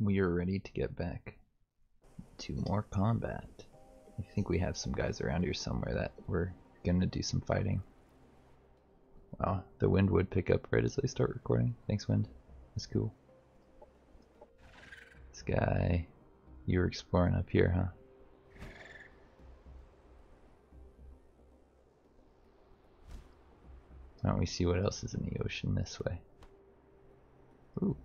we are ready to get back to more combat. I think we have some guys around here somewhere that we're gonna do some fighting. Wow, the wind would pick up right as I start recording. Thanks, wind. That's cool. This guy, you were exploring up here, huh? Why don't we see what else is in the ocean this way? Ooh.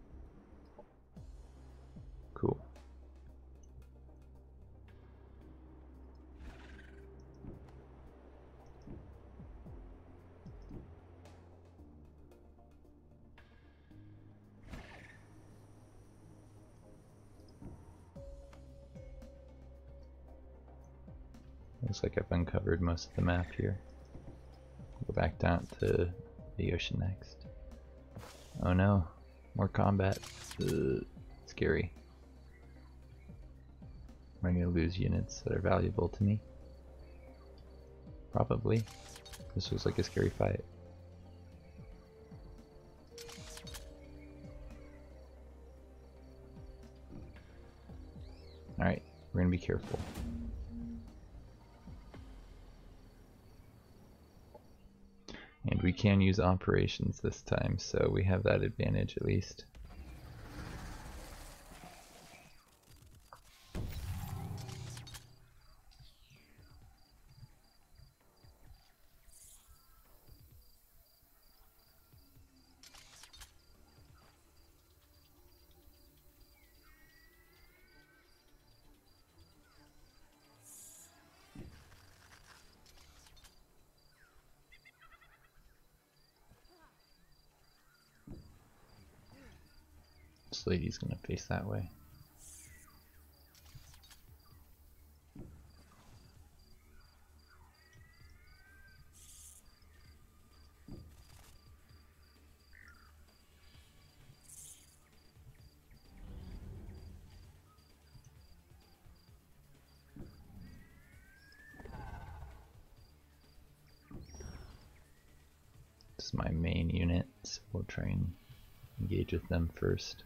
Like most of the map here. Go back down to the ocean next. Oh no, more combat. Ugh, scary. Am I gonna lose units that are valuable to me? Probably. This was like a scary fight. Alright, we're gonna be careful. We can use operations this time, so we have that advantage at least. Lady's gonna face that way. This is my main unit, so we'll try and engage with them first.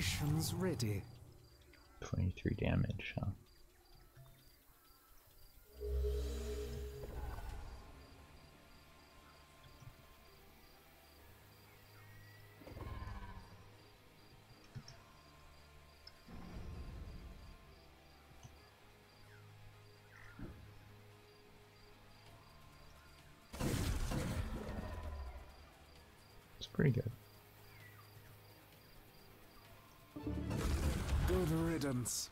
Whoa, Operations ready. 23 damage, huh? It's pretty good. Riddance.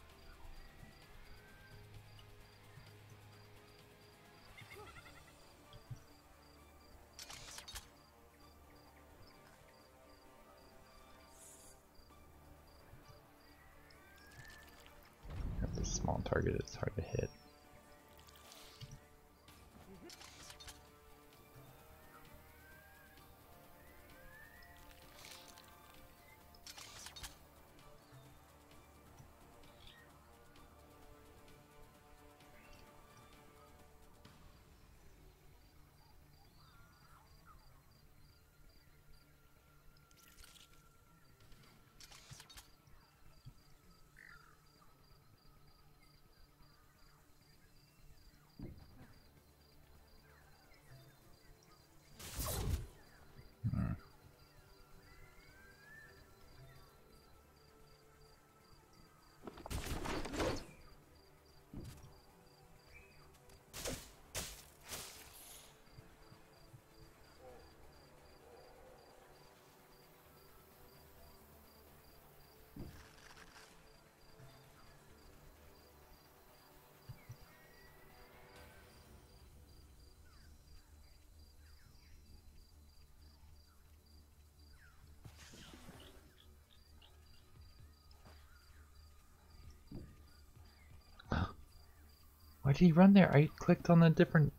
Why did he run there? I clicked on a different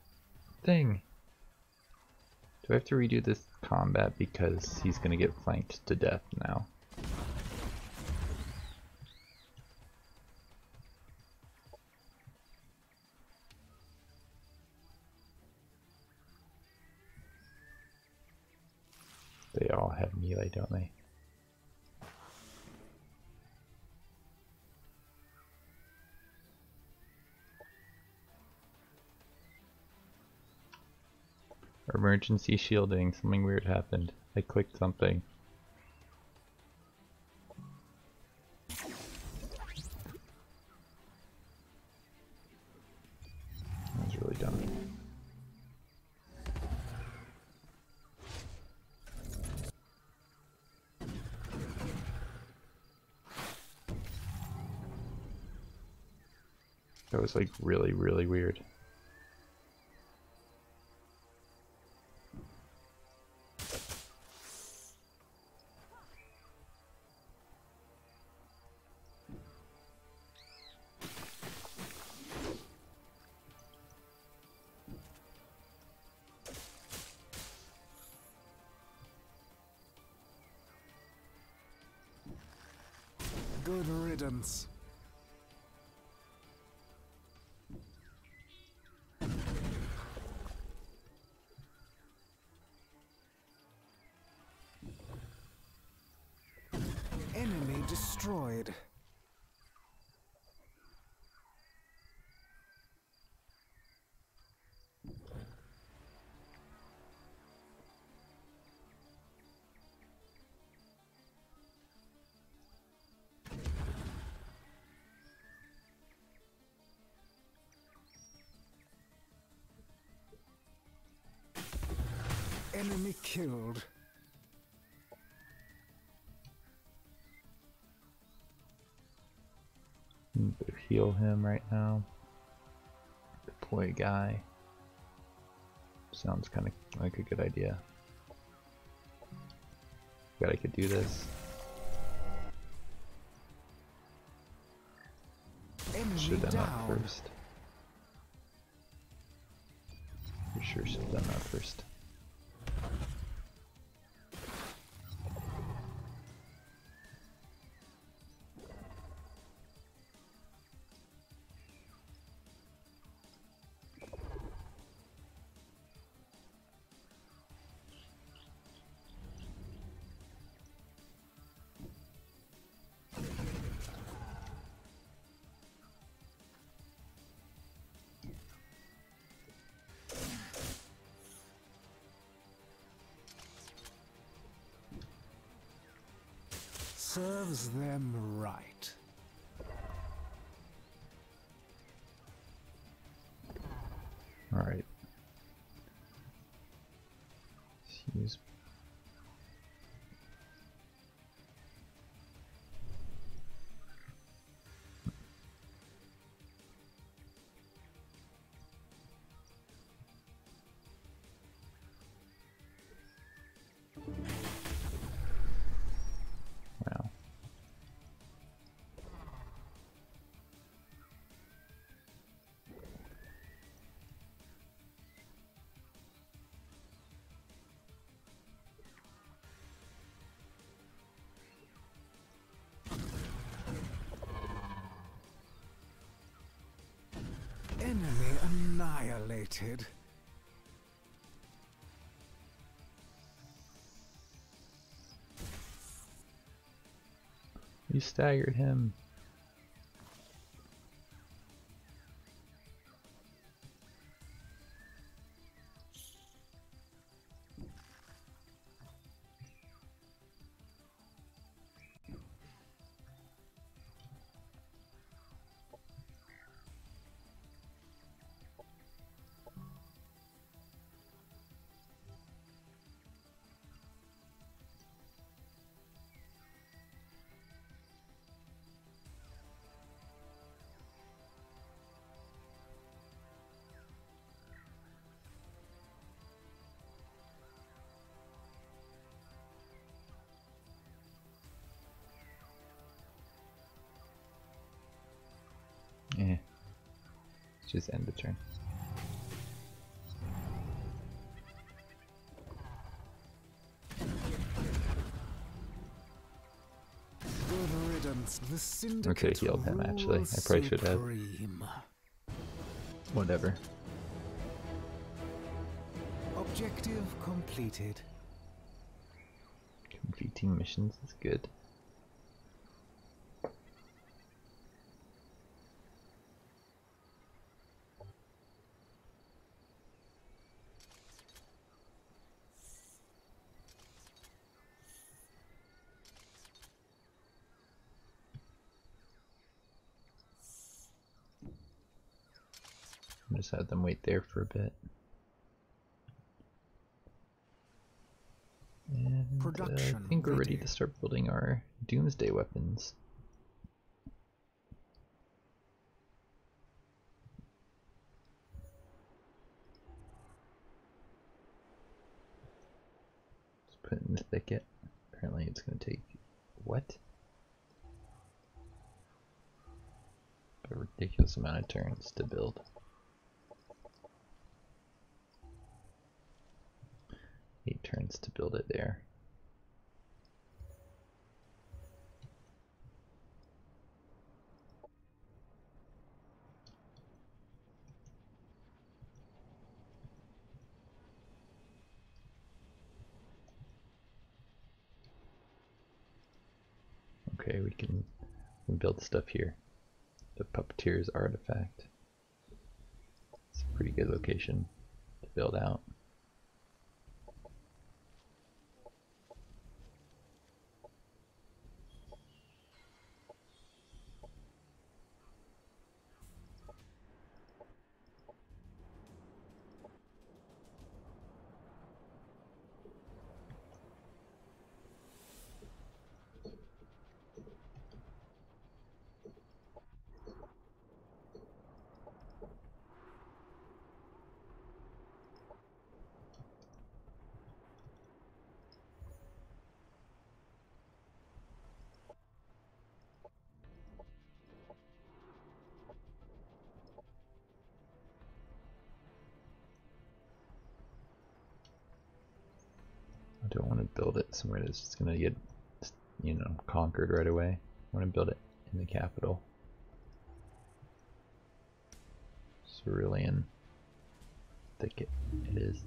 thing. Do I have to redo this combat because he's gonna get flanked to death now? Emergency shielding, something weird happened. I clicked something. That was really dumb. That was like really, really weird. Riddance. Enemy killed. Heal him right now. Deploy guy. Sounds kind of like a good idea. Bet I could do this. Should have done that first. For sure should have done that first. Serves them right. Annihilated. You staggered him. Just end the turn. Okay. Healed him, actually. I probably should have. Whatever. Objective completed. Completing missions is good. Just have them wait there for a bit. And uh, I think we're ready to start building our doomsday weapons. Just put it in the thicket. Apparently it's gonna take what? A ridiculous amount of turns to build. Eight turns to build it there. Okay, we can we build stuff here. The puppeteer's artifact. It's a pretty good location to build out. Don't want to build it somewhere that's just gonna get, you know, conquered right away. I want to build it in the capital. Cerulean thicket it is.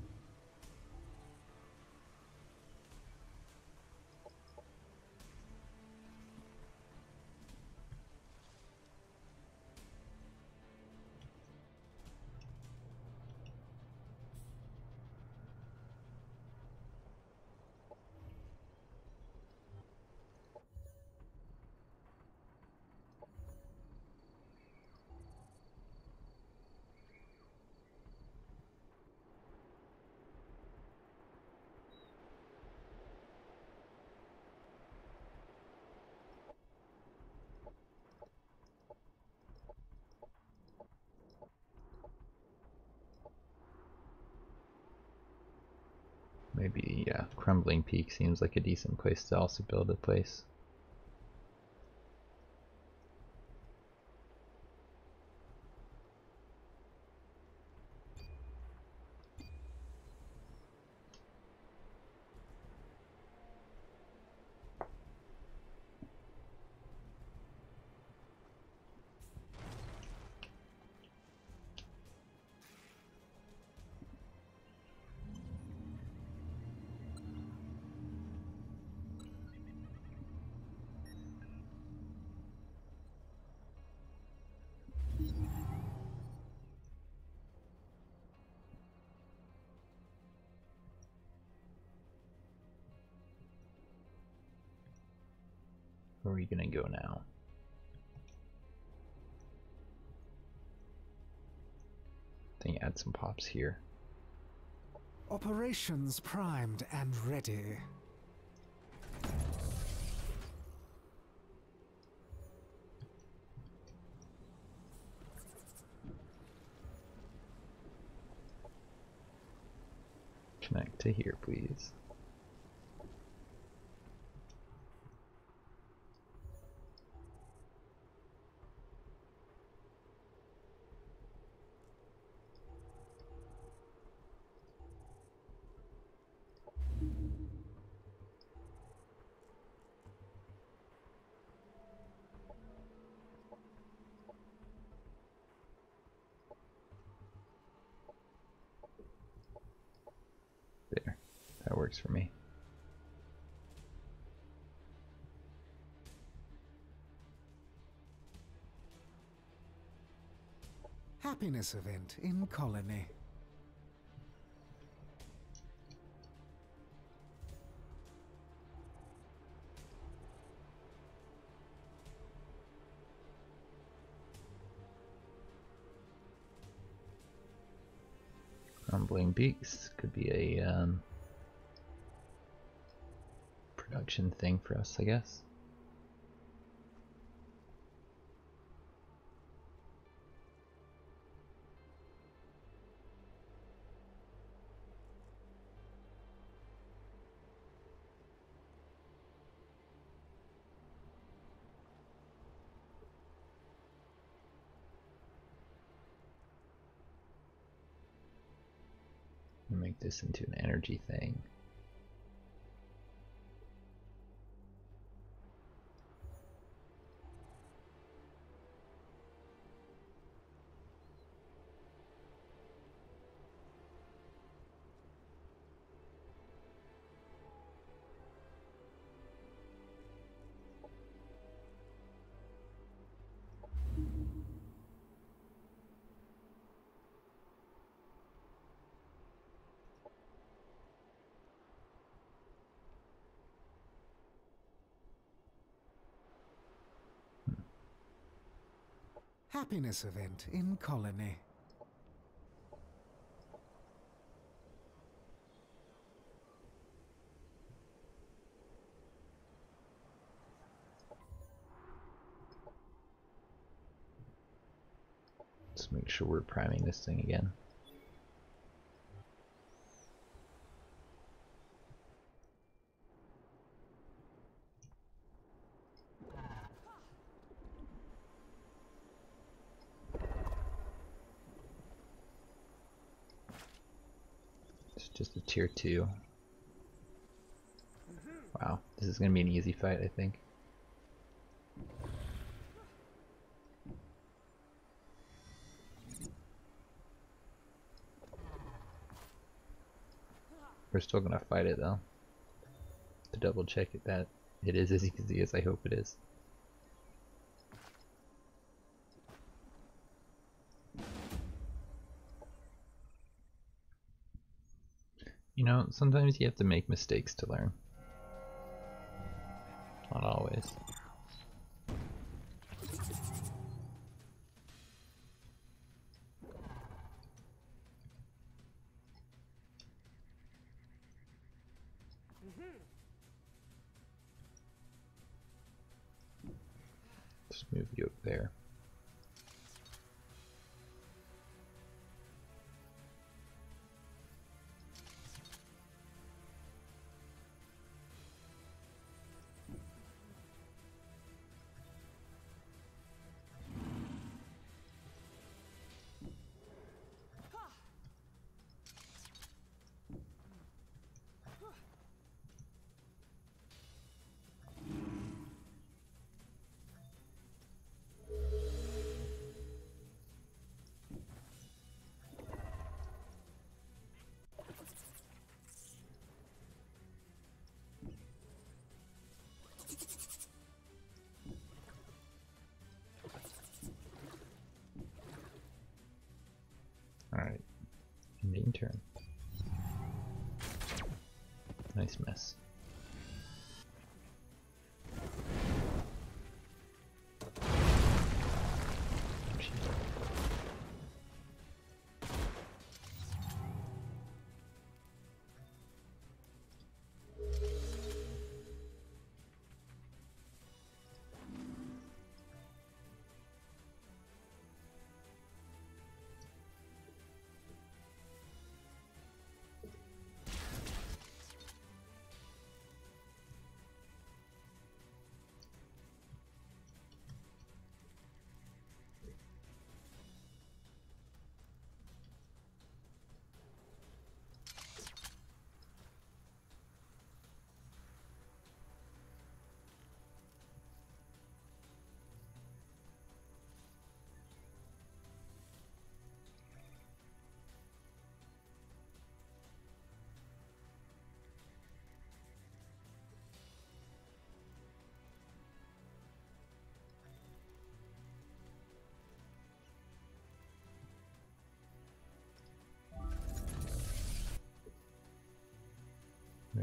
Maybe, yeah, Crumbling Peak seems like a decent place to also build a place. Where are we gonna go now? I think add some pops here. Operations primed and ready. Connect to here, please. Works for me. Happiness event in colony. Crumbling Peaks could be a um, production thing for us, I guess. make this into an energy thing. Happiness event in colony. Let's make sure we're priming this thing again. Just a tier 2. Wow, this is going to be an easy fight, I think. We're still going to fight it though. To double check it that it is as easy as I hope it is. Sometimes you have to make mistakes to learn. Not always. Ending turn. Nice mess.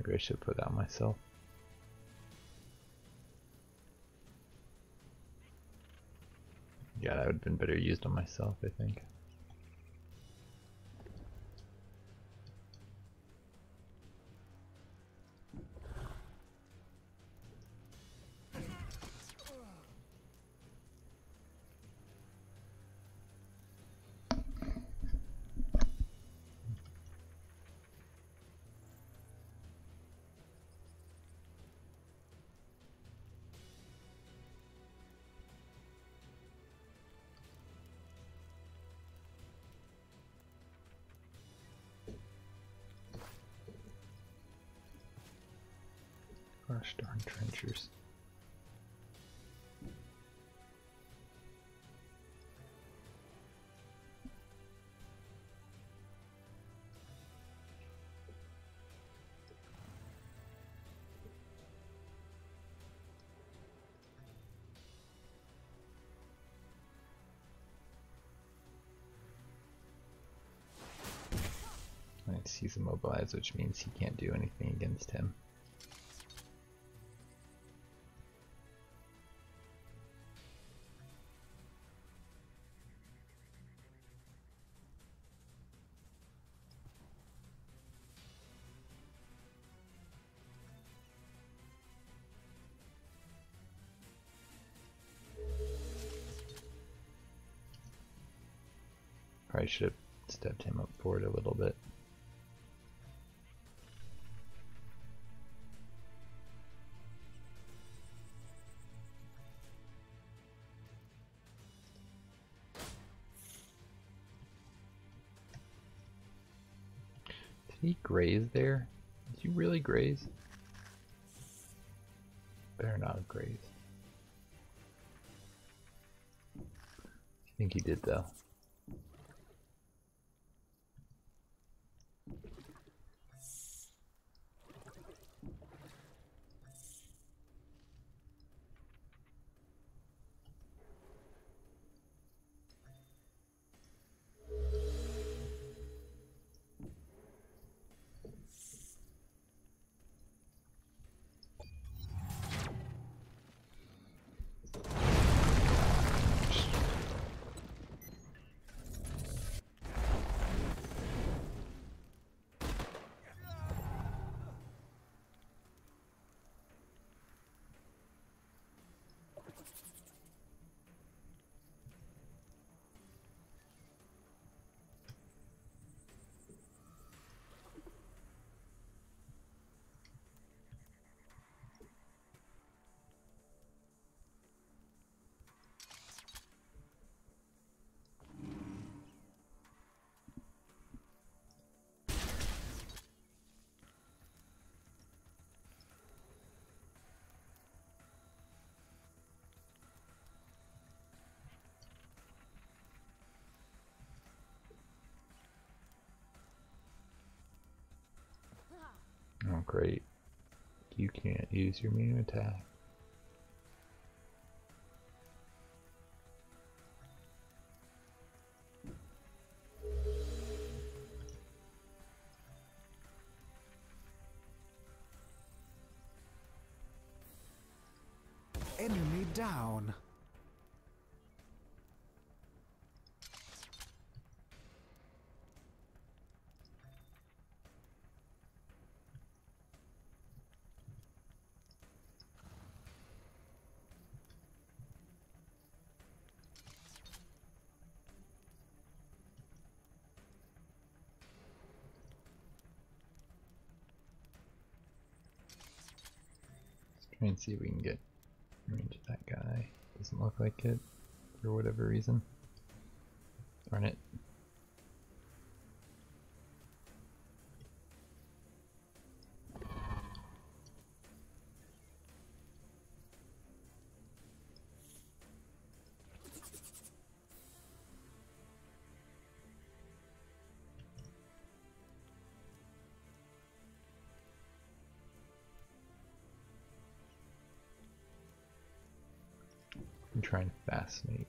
Maybe I should put out myself. Yeah, that would have been better used on myself, I think. Gosh darn trenchers. He's immobilized, which means he can't do anything against him. Probably should have stepped him up forward a little bit. Did he graze there? Did you really graze? Better not graze. I think he did though. Oh great. You can't use your main attack. Enemy down. Try and see if we can get range of that guy. Doesn't look like it for whatever reason. Darn it. Trying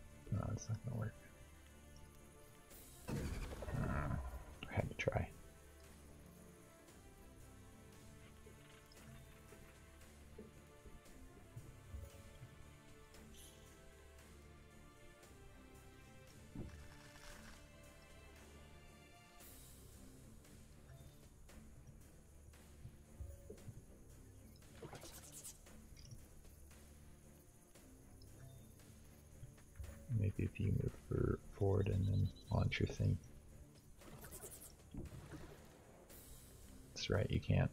if you move for forward and then launch your thing. That's right, you can't.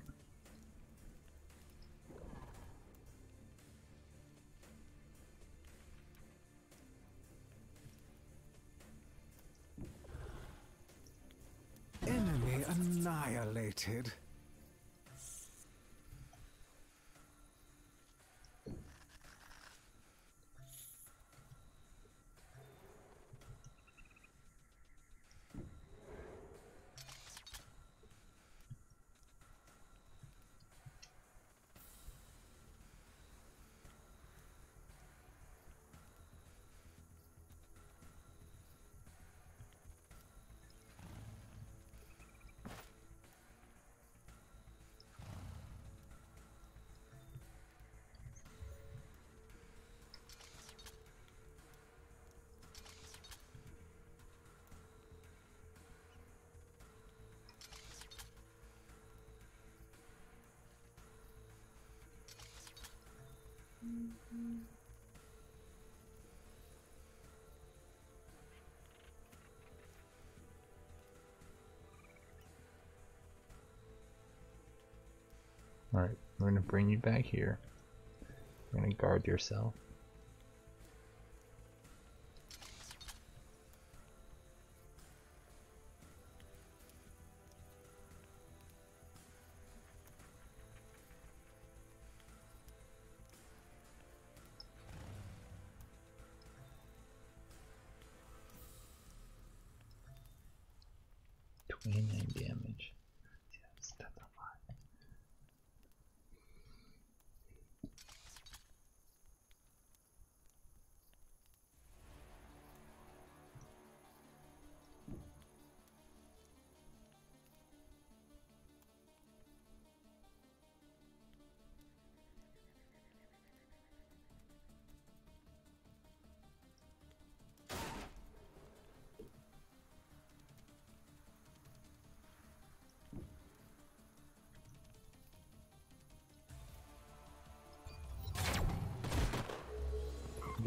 Alright, we're gonna bring you back here. We're gonna guard yourself.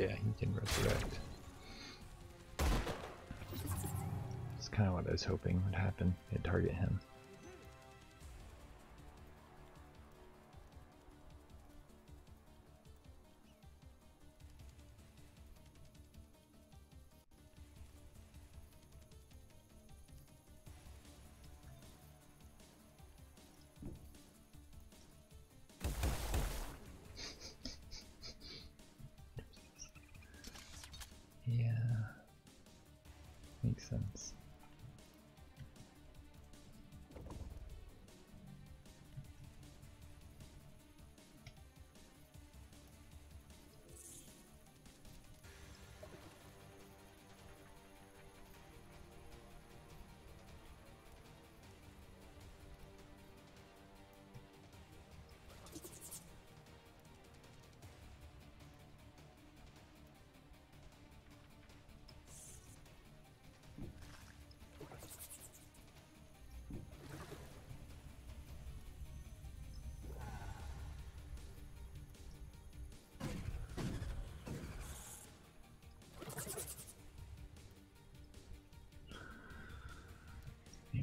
Yeah, he can resurrect. It's kind of what I was hoping would happen. They'd target him.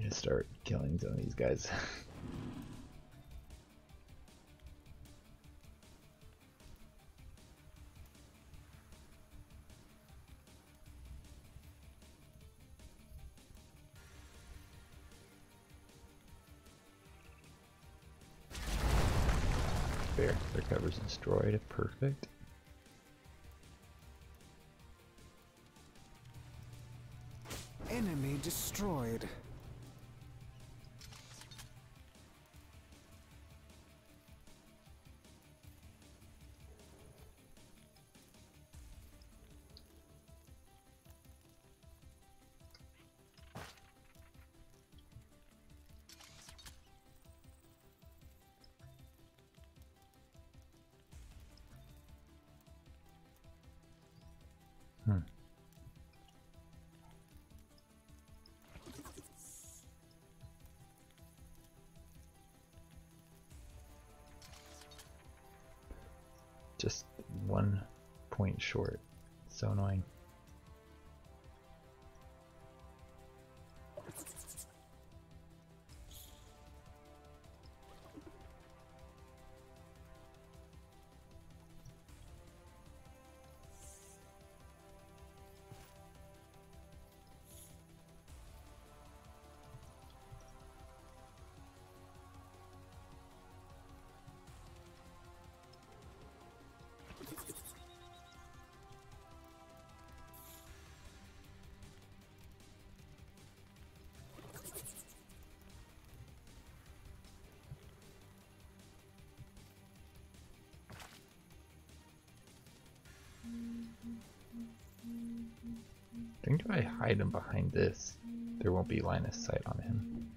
To start killing some of these guys. Fair. Their cover's destroyed. Perfect. Enemy destroyed. Just one point short. So annoying. Think if I hide him behind this, there won't be line of sight on him.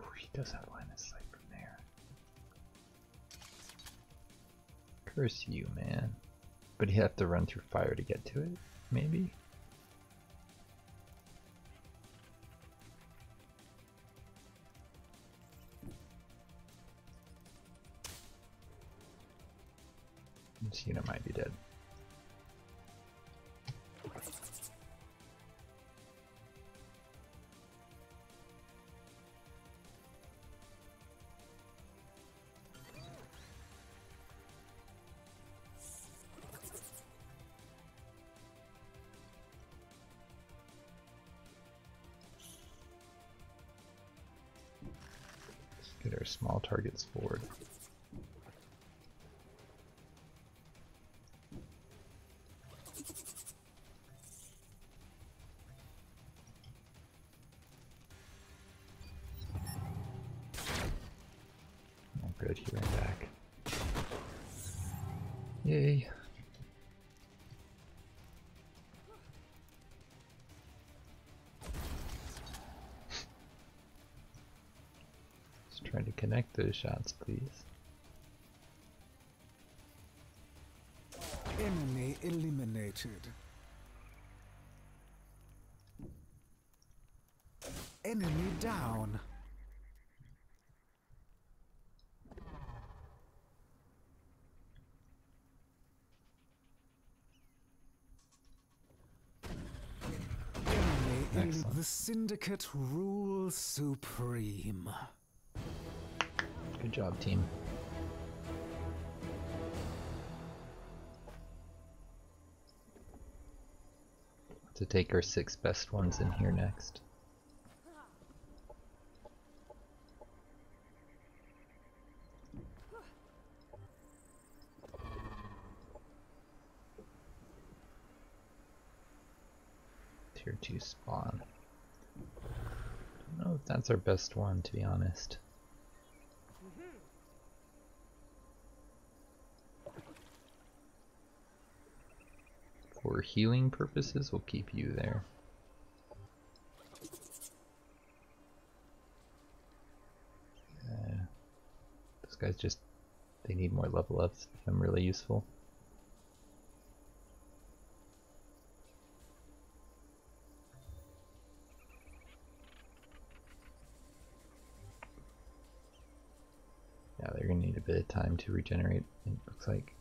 Ooh, he does have line of sight from there. Curse you, man. But he'd have to run through fire to get to it, maybe? Get our small targets forward. Those shots, please. Enemy eliminated. Enemy down. Excellent. the syndicate rules supreme. Good job, team. To take our six best ones in here next. Tier 2 spawn. I Don't know if that's our best one, to be honest. For healing purposes, we'll keep you there. Uh, guys just, they need more level ups become really useful. Yeah, they're gonna need a bit of time to regenerate, it looks like.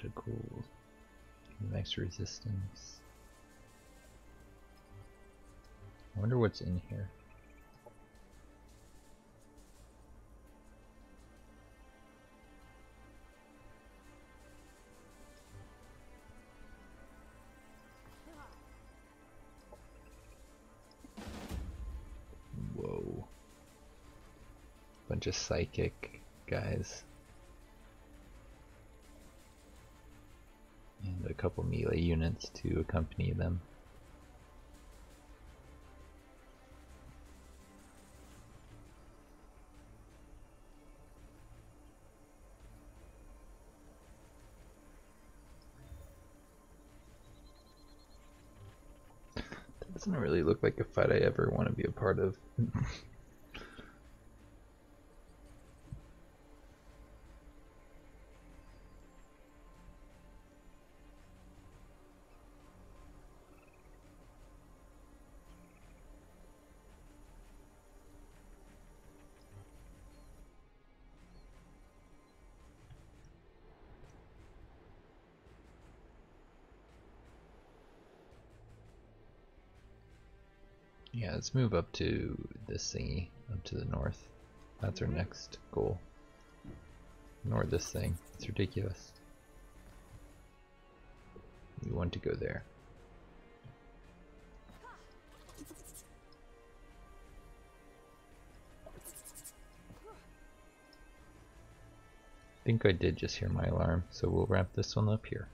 Biological max resistance. I wonder what's in here. Whoa. Bunch of psychic guys. Couple melee units to accompany them. Doesn't really look like a fight I ever want to be a part of. let's move up to this thingy, up to the north. That's our next goal. Ignore this thing, it's ridiculous. We want to go there. I think I did just hear my alarm, so we'll wrap this one up here.